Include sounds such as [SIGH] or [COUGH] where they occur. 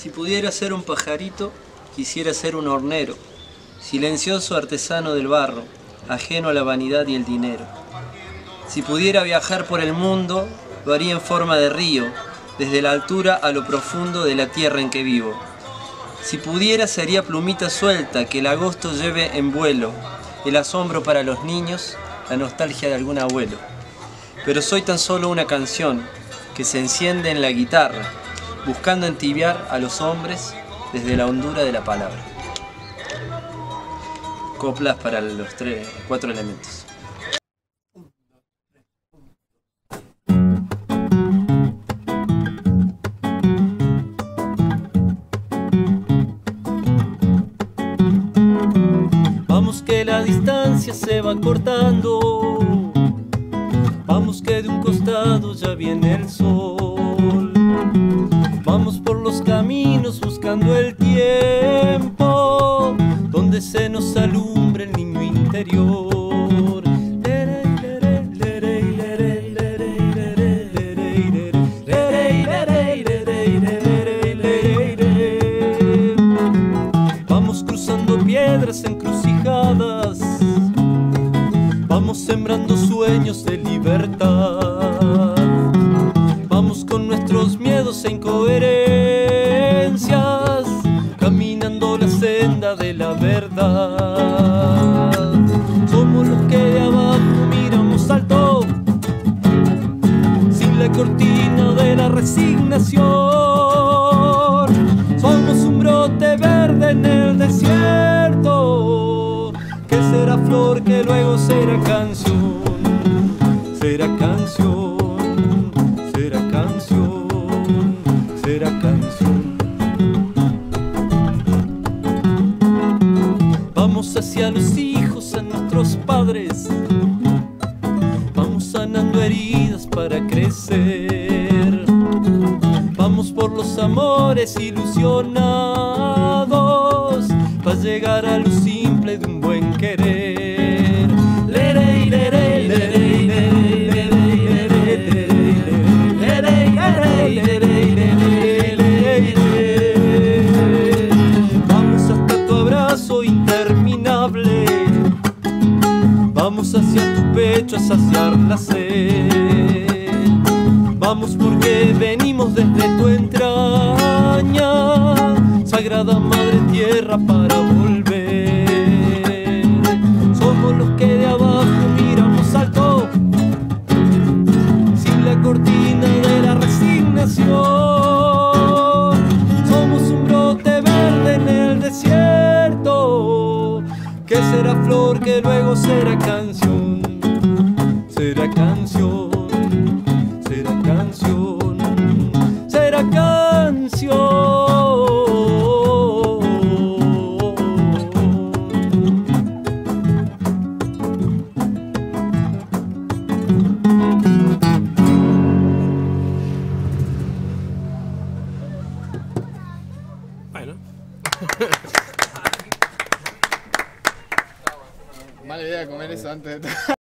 Si pudiera ser un pajarito, quisiera ser un hornero, silencioso artesano del barro, ajeno a la vanidad y el dinero. Si pudiera viajar por el mundo, lo haría en forma de río, desde la altura a lo profundo de la tierra en que vivo. Si pudiera sería plumita suelta que el agosto lleve en vuelo, el asombro para los niños, la nostalgia de algún abuelo. Pero soy tan solo una canción que se enciende en la guitarra, buscando entibiar a los hombres desde la hondura de la palabra. Coplas para los tres, cuatro elementos. Vamos que la distancia se va cortando. Vamos que de un costado ya viene el sol. Vamos por los caminos buscando el tiempo donde se nos alumbre el niño interior. Vamos cruzando piedras encrucijadas, vamos sembrando sueños de libertad. Miedos e incoherencias, caminando la senda de la verdad. Somos los que de abajo miramos alto, sin la cortina de la resignación. Somos un brote verde en el desierto, que será flor que luego será canción, hacia los hijos, a nuestros padres, vamos sanando heridas para crecer. Vamos por los amores ilusionados, para llegar a lo Vamos hacia tu pecho a saciar la sed. Vamos porque venimos desde tu entraña, Sagrada Madre Tierra para volver. Que será flor que luego será canción, será canción será canción, será canción. Bueno. [LAUGHS] Mala idea comer eso antes de